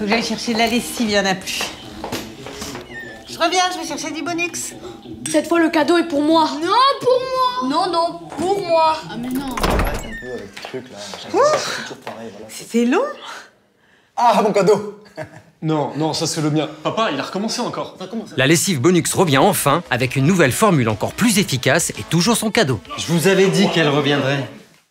Faut que j'aille chercher de la lessive, il n'y en a plus. Je reviens, je vais chercher du Bonux. Cette fois, le cadeau est pour moi. Non, pour moi Non, non, pour moi. Ah, mais non. C'était long. Ah, mon cadeau Non, non, ça c'est le mien. Papa, il a recommencé encore. La lessive Bonux revient enfin avec une nouvelle formule encore plus efficace et toujours son cadeau. Je vous avais dit qu'elle reviendrait.